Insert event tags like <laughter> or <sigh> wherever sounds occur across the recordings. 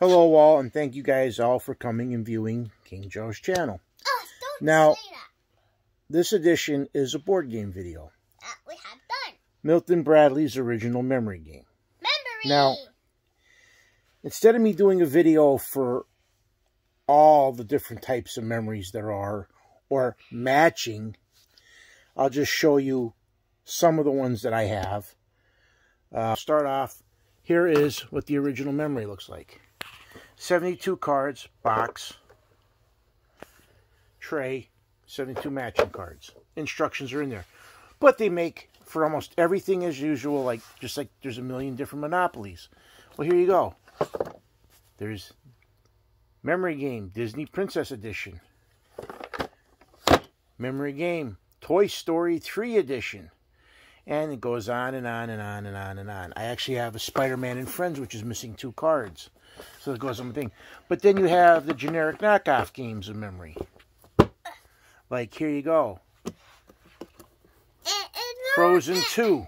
Hello all, and thank you guys all for coming and viewing King Joe's channel. Oh, don't Now- say that. This edition is a board game video. Uh, we have done. Milton Bradley's original memory game. Memory. Now- Instead of me doing a video for all the different types of memories there are, or matching, I'll just show you some of the ones that I have. Uh, start off, here is what the original memory looks like. 72 cards, box, tray, 72 matching cards. Instructions are in there. But they make for almost everything as usual, like just like there's a million different monopolies. Well, here you go. There's Memory Game, Disney Princess Edition. Memory Game, Toy Story 3 Edition. And it goes on and on and on and on and on. I actually have a Spider-Man and Friends, which is missing two cards. So it goes on the thing. But then you have the generic knockoff games of memory. Like, here you go. Frozen 2.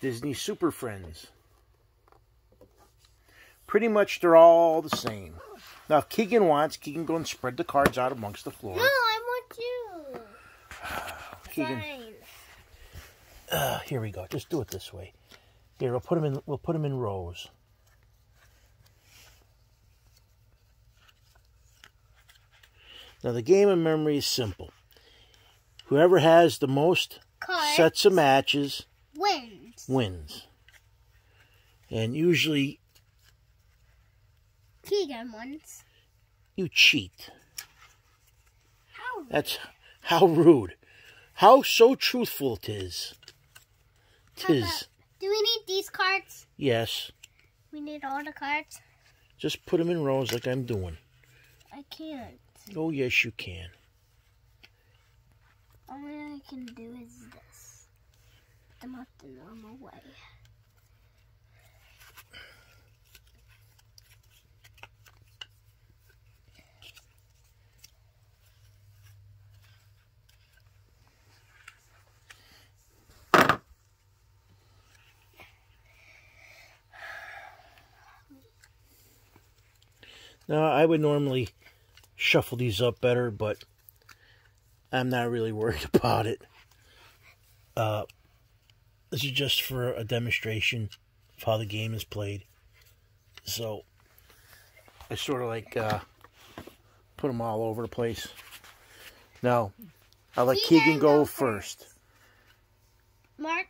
Disney Super Friends. Pretty much they're all the same. Now, if Keegan wants, Keegan go and spread the cards out amongst the floor. No. Keegan, uh, here we go. Just do it this way. Here, we'll put them in. We'll put them in rows. Now, the game of memory is simple. Whoever has the most Card sets of matches wins. wins. And usually Keegan wins. you cheat. How? That's how rude. How so truthful tis. Tis. Do we need these cards? Yes. We need all the cards. Just put them in rows like I'm doing. I can't. Oh, yes, you can. All I can do is this. Put them up the normal way. Now, I would normally shuffle these up better, but I'm not really worried <laughs> about it. Uh, this is just for a demonstration of how the game is played. So, I sort of like uh, put them all over the place. Now, I'll let Keegan Keegan go go first. Mark.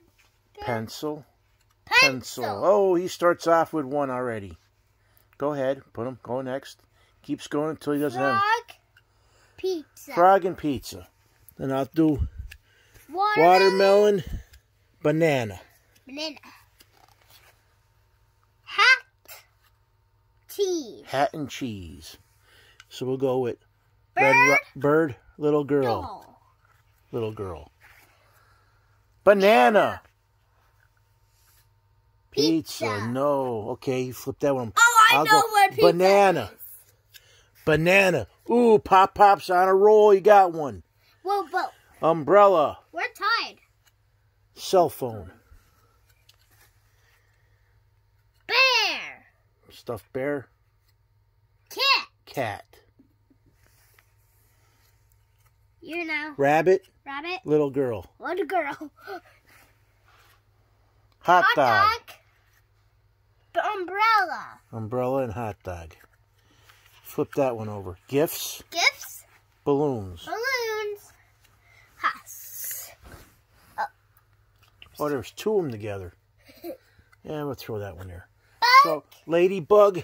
Pencil. Pencil. Pencil. Oh, he starts off with one already. Go ahead. Put him. Go next. Keeps going until he doesn't have Frog. Pizza. frog and pizza. Then I'll do Watermelon. watermelon, banana. Banana. Hat. cheese. hat and cheese. So we'll go with Bird. red bird, little girl, Doll. little girl. Banana. Pizza. Pizza. No. Okay, you flip that one. Oh, I I'll know go what pizza banana. is. Banana. Ooh, pop pops on a roll. You got one. Well, but Umbrella. we're tied. Cell phone. Bear. Stuffed bear. Cat. Cat. You know. Rabbit. Rabbit. Little girl. Little girl. <laughs> Hot, Hot dog. dog. The umbrella. Umbrella and hot dog. Flip that one over. Gifts. Gifts. Balloons. Balloons. House. Oh, there's two of them together. <laughs> Yeah, we'll throw that one there. Bike. So, ladybug,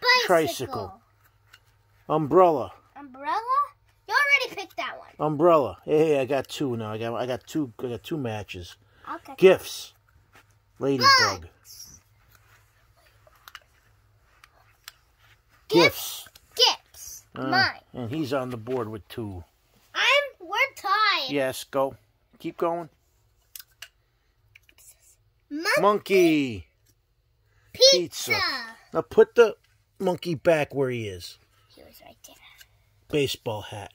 bicycle. tricycle. umbrella, Umbrella. You already picked that one. umbrella. Hey, I got two now. I got I got two. I got two matches. Okay. Gifts, ladybug, gifts. Gifts. Uh, Mine. And he's on the board with two. I'm. We're tied. Yes, go. Keep going. Monkey. Monkey. Pizza. pizza. Now put the monkey back where he is. He was right there. Baseball hat.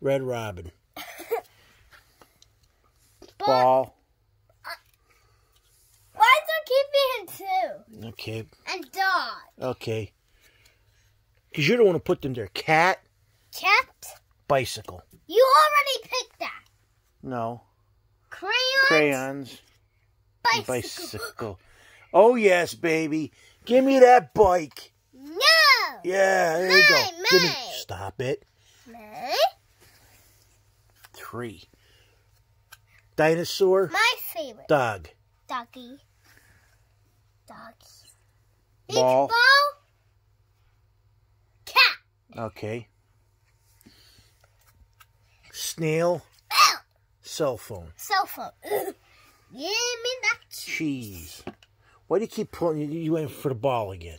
Red Robin. <laughs> Ball. what Okay. And dog. Okay. Because you don't want to put them there. Cat, Cat. bicycle. You already picked that. No. Crayons. Crayons, Bicycle. bicycle. Oh, yes, baby. Give me that bike. No. Yeah, there you go. Mine, Give me, stop it. My, Three. Dinosaur, my favorite. dog. Doggy. Doggy. Beach Ball. ball. Okay. Snail, cell phone. Cell phone. <coughs> Give me that. Cheese. Why do you keep pulling? You, went for the ball again.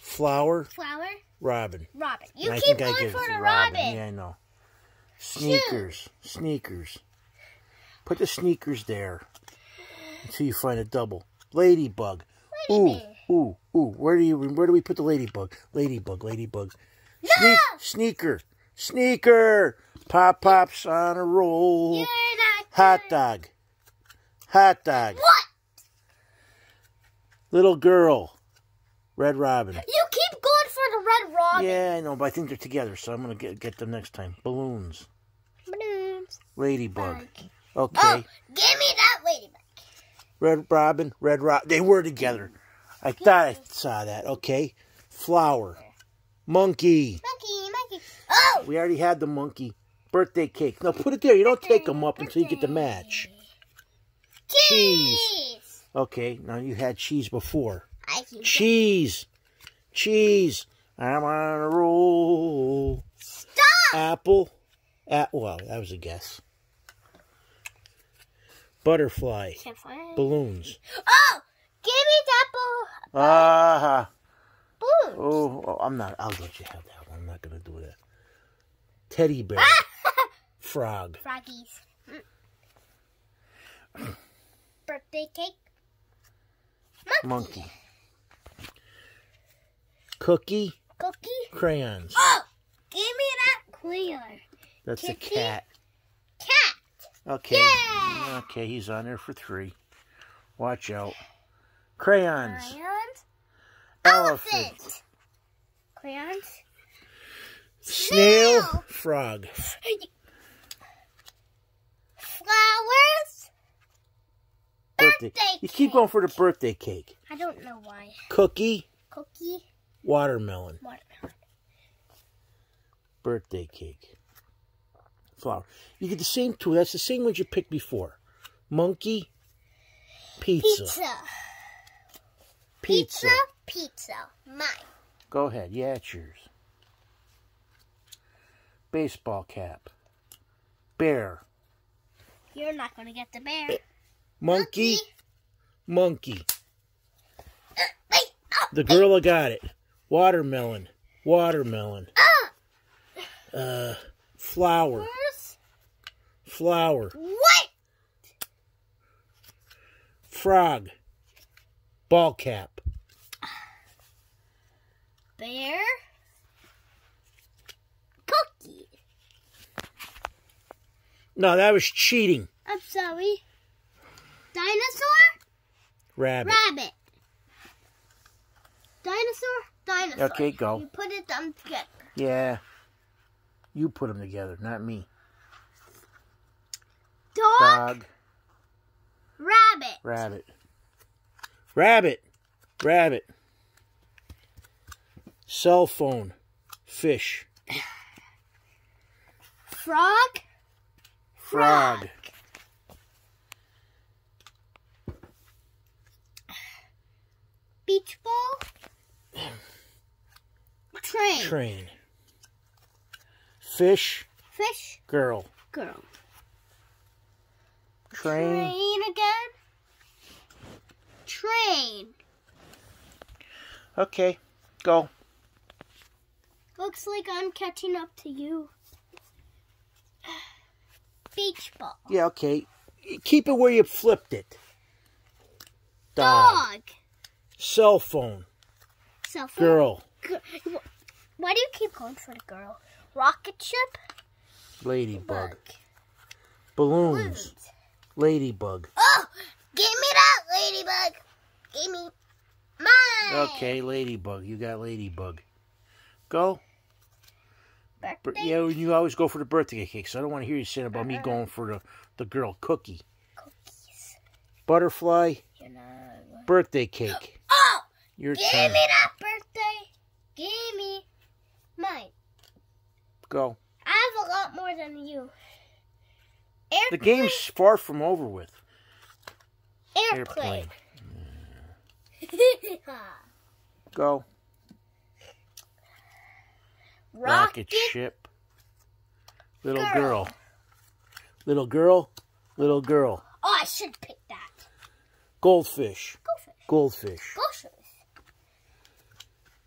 Flower, Flower. robin. Robin. You I keep going for the robin. Yeah, I know. Sneakers, sneakers. Put the sneakers there until you find a double. Ladybug. A Ooh. Ooh, ooh. Where do you? Where do we put the ladybug? Ladybug, ladybug. Sneak, sneaker, sneaker. Pop pops on a roll. Hot dog. Hot dog. What? Little girl. Red Robin. You keep going for the red robin. Yeah, I know, but I think they're together, so I'm gonna get get them next time. Balloons. Balloons. Ladybug. Bug. Okay. Oh, give me that ladybug. Red Robin, Red Robin. They were together. I thought I saw that. Okay. Flower. Monkey. Monkey, monkey. Oh! We already had the monkey. Birthday cake. No, put it there. You don't take them up until you get the match. Cheese. Cheese. Okay, now you had cheese before. Cheese. Cheese. I'm on a roll. Stop! Apple. At, well, that was a guess. Butterfly. Can't find it. Balloons. Oh! Give me that ball. Ah. Balloon. Oh, oh, I'm not. I'll let you have that one. I'm not going to do that. Teddy bear. <laughs> Frog. Froggies. Mm. Birthday cake. Monkey. Monkey. Cookie. Cookie. Crayons. Oh! Give me that clear. That's a Kitty. cat. Cat. Okay. Yeah. Okay, he's on there for three. Watch out. Crayons. Crayons. Elephant. Crayons. Snail. Snail. Frog. Flowers. Birthday. Birthday You keep going for the birthday cake. I don't know why. Cookie. Cookie. Watermelon. Watermelon. Birthday cake. Flower. You get the same two. That's the same ones you picked before. Monkey. Pizza. Pizza. Pizza. Pizza. Pizza. Mine. Go ahead. Yeah, it's yours. Baseball cap. Bear. You're not gonna get the bear. Monkey. Monkey. Uh, wait. Oh, The gorilla got it. Watermelon. Watermelon. ah. Uh, flower. Flower. What? Frog. Ball cap. Bear. Cookie. No, that was cheating. I'm sorry. Dinosaur. Rabbit. Rabbit. Dinosaur. Dinosaur. Okay, go. You put it them together. Yeah. You put them together, not me. Dog. Dog. Rabbit. Rabbit. Rabbit. Rabbit. Cell phone. Fish. Frog. Frog. Beach ball. Train. Train. Fish. Fish. Girl. Girl. Train. Train again. Train. Okay. Go. Looks like I'm catching up to you. <sighs> Beach ball. Yeah, okay. Keep it where you flipped it. Dog. Dog. Cell phone. Cell phone. Girl. G- Why do you keep going for the girl? Rocket ship. Ladybug. Bug. Balloons. Balloons. Ladybug. Oh, give me that ladybug. Give me. Mine! Okay, Ladybug. You got Ladybug. Go. Birthday Yeah, you always go for the birthday cake, so I don't want to hear you saying about me uh-huh. going for the, the girl cookie. cookies. Butterfly, not. birthday cake. <gasps> Oh! Your Give turn. me that birthday. Give me mine. Go. I have a lot more than you. The game's far from over with. Airplane. <laughs> Go. Rocket, ship. Little Girl. girl. Little girl. Little girl. Oh, I should pick that. Goldfish. Goldfish. Goldfish. Goldfish.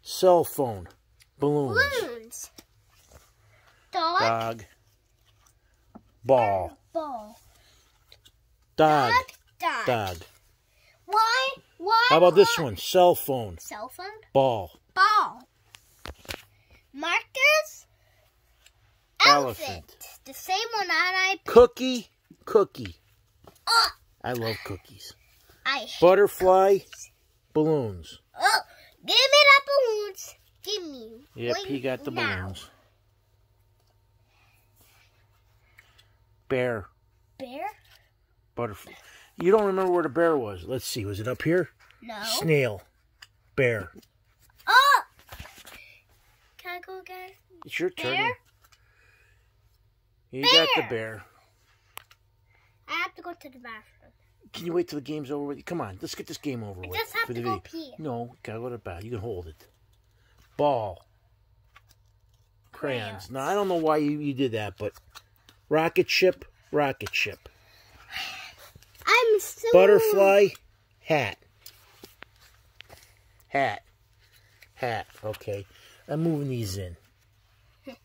Cell phone. Balloons. Balloons. Dog. Dog. Ball. Ball. Dog. Dog. Dog. Why? Why? How about this one? Cell phone. Cell phone. Ball. Ball. Markers. Elephant. Elephant. The same one that I. Cookie. Cookie. Oh, I love cookies. I. hate- Butterfly. Balloons. Oh, give me that balloons. Give me. Yep, he got the now. balloons. Bear. Bear? Butterfly. You don't remember where the bear was. Let's see. Was it up here? No. Snail. Bear. Can go again? It's your turn. Bear? You got the Bear. bear. I have to go to the bathroom. Can you wait till the game's over with? Come on, let's get this game over I with. just have for to the go video. pee. No, gotta go to the bathroom. You can hold it. Ball. Crayons. Crayons. Now I don't know why you, you did that, but rocket ship, rocket ship. I'm so. Butterfly, hat. Hat. Hat. Okay. I'm moving these in. <laughs>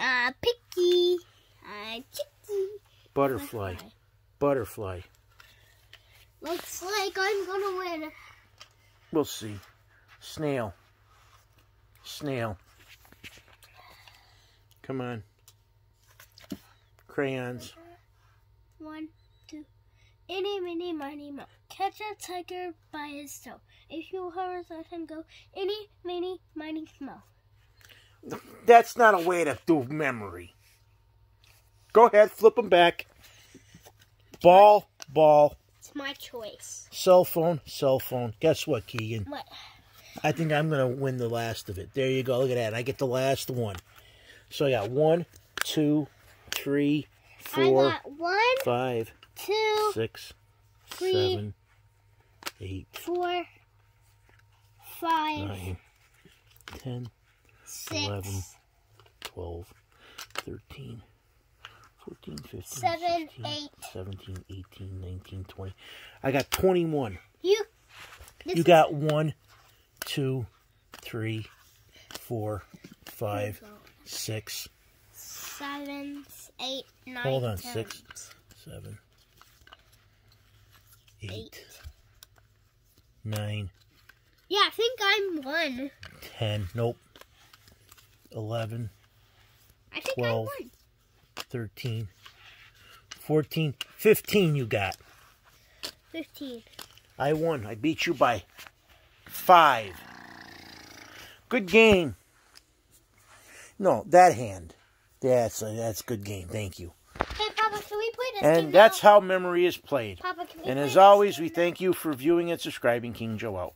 Uh, picky. Uh, chicky. Butterfly. Butterfly. Looks like I'm gonna win. We'll see. Snail. Snail. Come on. Crayons. One, two. Any, mini, miny, mo. Catch a tiger by his toe. If you hurry, let him go. Any, mini, miny, mo. That's not a way to do memory. Go ahead, flip them back. Ball, ball, It's my choice. cell phone, cell phone. Guess what, Keegan? What? I think I'm going to win the last of it. There you go. Look at that. I get the last one. So I got one, two, three, four, one, five, two, six, three, seven, eight, four, five, nine, ten, six, eleven, twelve, thirteen, fourteen, fifteen, Seven, 16, eight. 17, 18, 19, 20. I got 21. You. You got one, two, three, four, five, six, seven, eight, nine. Hold on, 10, six. seven, eight, Eight. nine, Yeah, I think I'm one. ten. Nope. 11, I think Twelve. I won. 13, 14, 15 you got. Fifteen. I won. I beat you by five. Good game. No, that hand. That's a, that's a good game. Thank you. Hey, Papa, can we play this game And that's now? how memory is played. Papa, can we And as always, we now? thank you for viewing and subscribing King Joe out.